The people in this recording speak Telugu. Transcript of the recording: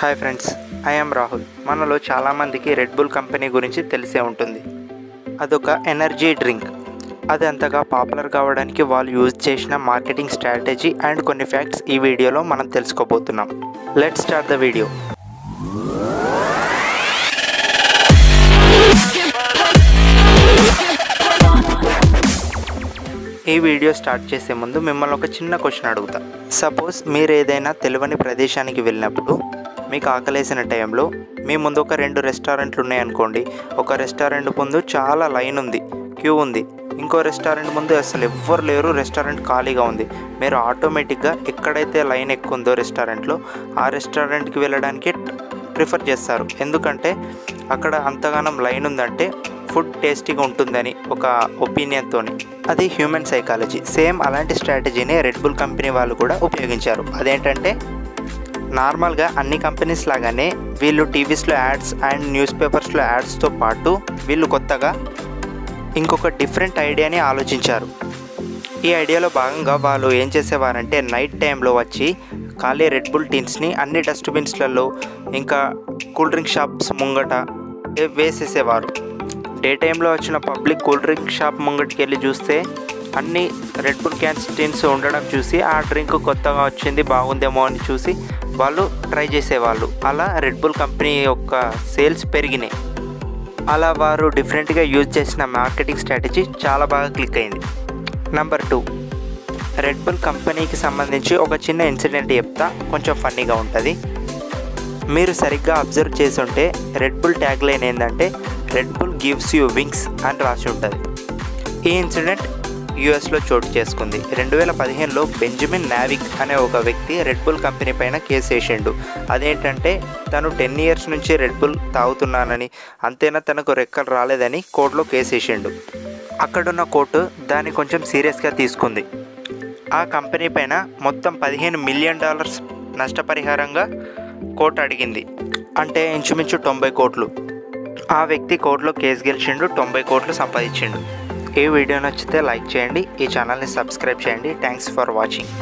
Hi friends I'm Rahul. మనలో చాలామందికి రెడ్ బుల్ కంపెనీ గురించి తెలిసే ఉంటుంది. అదొక ఎనర్జీ డ్రింక్. అది అంతగా పాపులర్ కావడానికి వాళ్ళు యూజ్ చేసిన మార్కెటింగ్ స్ట్రాటజీ అండ్ కొన్ని ఫ్యాక్ట్స్ ఈ వీడియోలో మనం తెలుసుకోబోతున్నాం. లెట్ స్టార్ట్ ద వీడియో ఈ వీడియో స్టార్ట్ చేసే ముందు మిమ్మల్ని ఒక చిన్న క్వశ్చన్ అడుగుతా. సపోజ్ మీరు ఏదైనా తెలియని ప్రదేశానికి వెళ్ళినప్పుడు మీకు ఆకలేసిన టైంలో మీ ముందు ఒక రెండు రెస్టారెంట్లు ఉన్నాయనుకోండి ఒక రెస్టారెంట్ ముందు చాలా లైన్ ఉంది క్యూ ఉంది. ఇంకో రెస్టారెంట్ ముందు అసలు ఎవ్వరు లేరు రెస్టారెంట్ ఖాళీగా ఉంది. మీరు ఆటోమేటిక్గా ఎక్కడైతే లైన్ ఎక్కువ ఉందో రెస్టారెంట్లో ఆ రెస్టారెంట్కి వెళ్ళడానికి ప్రిఫర్ చేస్తారు. ఎందుకంటే అక్కడ అంతగానం లైన్ ఉందంటే ఫుడ్ టేస్టీగా ఉంటుందని ఒక ఒపీనియన్తో అది హ్యూమన్ సైకాలజీ. సేమ్ అలాంటి స్ట్రాటజీని రెడ్ బుల్ కంపెనీ వాళ్ళు కూడా ఉపయోగించారు. అదేంటంటే నార్మల్గా అన్ని కంపెనీస్ లాగానే వీళ్ళు టీవీస్లో యాడ్స్ అండ్ న్యూస్ పేపర్స్లో యాడ్స్తో పాటు వీళ్ళు కొత్తగా ఇంకొక డిఫరెంట్ ఐడియాని ఆలోచించారు. ఈ ఐడియాలో భాగంగా వాళ్ళు ఏం చేసేవారంటే నైట్ టైంలో వచ్చి ఖాళీ రెడ్ బుల్ టీన్స్ని అన్ని డస్ట్బిన్స్లలో ఇంకా కూల్ డ్రింక్ షాప్స్ ముంగట వేసేసేవారు. డే టైంలో వచ్చిన పబ్లిక్ కూల్ డ్రింక్ షాప్ ముంగటికి వెళ్ళి చూస్తే అన్ని రెడ్ బుల్ క్యాన్స్ టీన్స్ ఉండడం చూసి ఆ డ్రింక్ కొత్తగా వచ్చింది బాగుందేమో అని చూసి వాళ్ళు ట్రై చేసేవాళ్ళు. అలా రెడ్ బుల్ కంపెనీ యొక్క సేల్స్ పెరిగినాయి. అలా వారు డిఫరెంట్గా యూజ్ చేసిన మార్కెటింగ్ స్ట్రాటజీ చాలా బాగా క్లిక్ అయింది. నెంబర్ టూ రెడ్ బుల్ కంపెనీకి సంబంధించి ఒక చిన్న ఇన్సిడెంట్ చెప్తా కొంచెం ఫన్నీగా ఉంటుంది. మీరు సరిగ్గా అబ్జర్వ్ చేసి ఉంటే రెడ్ బుల్ ట్యాగ్ లైన్ ఏంటంటే Red Bull gives you wings అని రాసి ఉంటుంది. ఈ ఇన్సిడెంట్ యుఎస్లో చోటు చేసుకుంది. రెండు వేల పదిహేనులో బెంజమిన్ నావిక్ అనే ఒక వ్యక్తి రెడ్ బుల్ కంపెనీ పైన కేసు వేసిండు. అదేంటంటే తను టెన్ ఇయర్స్ నుంచి రెడ్ బుల్ తాగుతున్నానని అంతేనా తనకు రెక్కలు రాలేదని కోర్టులో కేసు వేసిండు. అక్కడున్న కోర్టు దాన్ని కొంచెం సీరియస్గా తీసుకుంది. ఆ కంపెనీ పైన మొత్తం పదిహేను మిలియన్ డాలర్స్ నష్టపరిహారంగా కోర్టు అడిగింది. అంటే ఇంచుమించు తొంభై కోట్లు. ఆ వ్యక్తి కోర్టులో కేసు గెలిచిండు తొంభై కోట్లు సంపాదించిండు. ఈ వీడియో నచ్చితే లైక్ చేయండి ఈ ఛానల్ని సబ్స్క్రైబ్ చేయండి. Thanks for watching